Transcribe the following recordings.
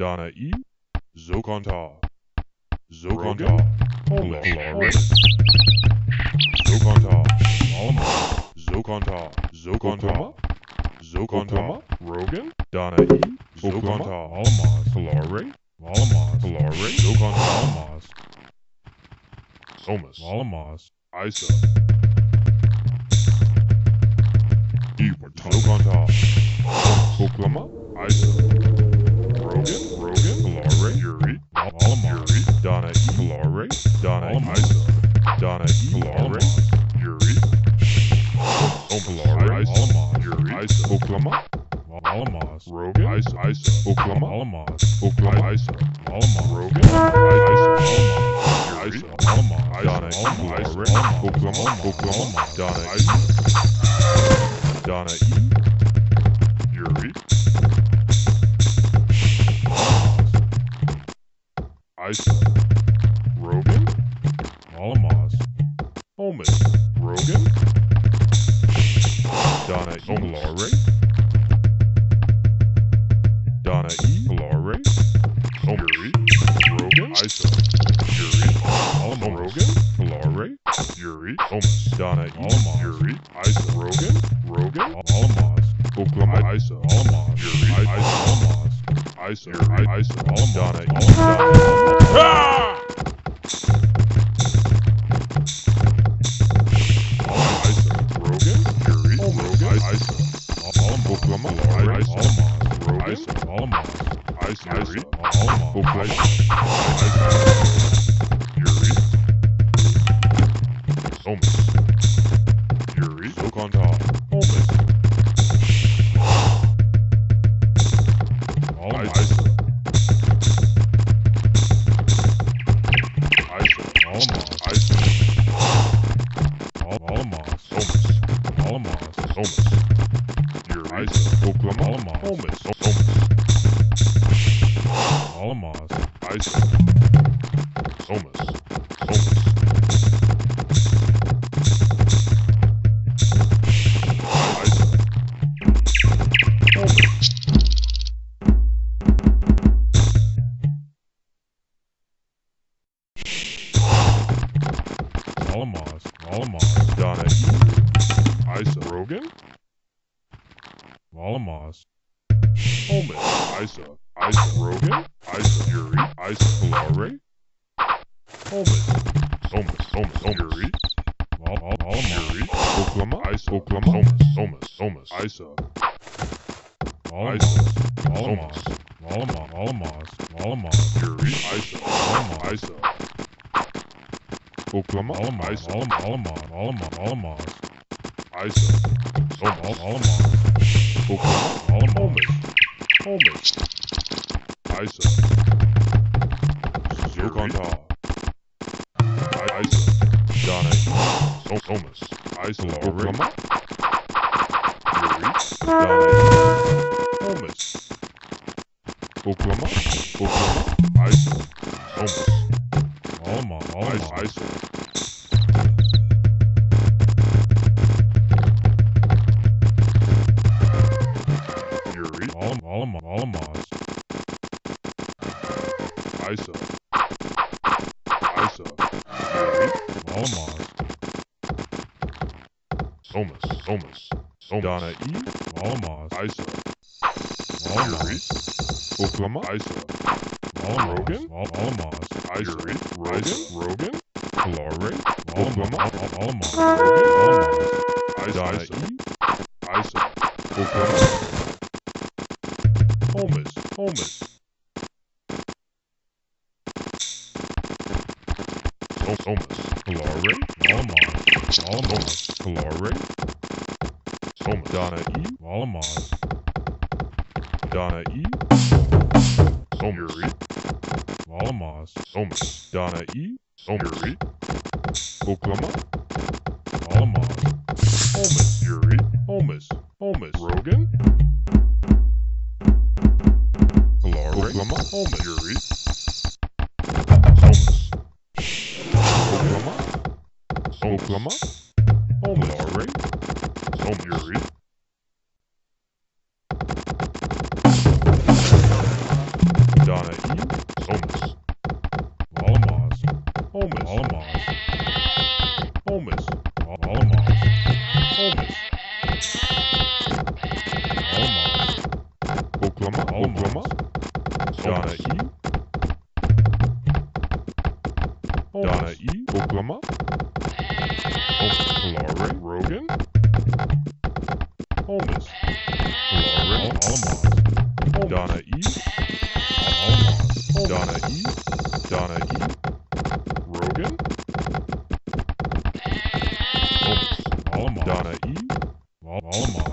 Danaï, Zokanta, Zokanta, Polaris, Zokanta, Malma, Zokanta, Zokanta, Zokanta, Rogan, Danaï, Zokanta, Almas, Solare, Alamas. Solare, Zokanta, Alamas. Somas, Alamas. Isa. Donna. Kalare. Oklama. Oklama. Donna Donna. Yuri. Isa. Rogan. Alamas. Holmes. Rogan. Donna E. Donna E. Yuri. Isa. Rogan. Rogan. Alamas. Oklahoma. Isa. Alamas. Yuri. Isa. Alamas. Isa. Yuri. Isa. Alamas. Donna E. Donna. Isa. Rogan. Yuri. Rogan. Isa. Alama. Oklahoma. Isa. Alamas. Rogan. Isa. Alamas. Isa. Yuri. Alamas. Oklahoma. Isa. Yuri. Somas. Alamas. Somas. Yuri. Isa. Oklahoma. Alamas. Holmes. Somas. Alamas. Isa. Somas. Somas. Isa. Holmes. Alamas. Alamas. Donna E. Isa. Rogan. Alamas. Holmes. Isa. Isa. Rogan. Isa. Yuri. Isa. Kalare. Holmes. Somas. Somas. Yuri. Al- Al- Alamas. Yuri. Oklahoma. Isa. Oklahoma. Somas. Somas. Somas. Isa. Alamas. Alamas. Alamas. Alamas. Alamas. Yuri. Isa. Alamas. Isa. Oklahoma. Alamas. Alamas. Alamas. Alamas. Alamas. Isa. Somas. Alamas. Oklahoma. Alamas. Holmes. Isa. Zokonta. Isa. Donna. So Somas. Isa. Oklahoma. Yuri. Donna. Holmes. Oklahoma. Oklahoma. Isa. Somas. Alma. Alma. Isa. Somas. Somas. Donna E. Almas. Isa. Yuri. Oklahoma. Isa. Rogan. Almas. Yuri. Rogan. Rogan. Kalare. Oklahoma. Almas. Almas. Donna E. Isa. Oklahoma. Holmes. So Somas. Kalare. Almas. Almas. Kalare. Somas. Donna E. Almas. Donna E. Somuri. Almas. Somas. Donna E. Somuri. Oklahoma. Almas. Holmes. Yuri. Holmes. Holmes. Rogan. Kalare. Oklahoma. Holmes. Yuri. Somas. Oklahoma. Oklahoma. Holmes. Albury. Donna E. Holmes. Alamos. Holmes. Alamos. Holmes. Alamos. Holmes. Alamos. Oklahoma. Oklahoma. Donna E. Donna E. Oklahoma. Oklahoma. Rogan. All of them.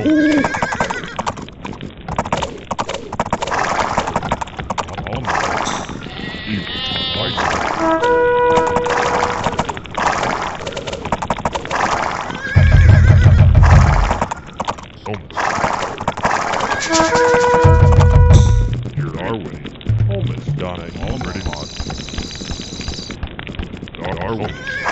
Ready, R1.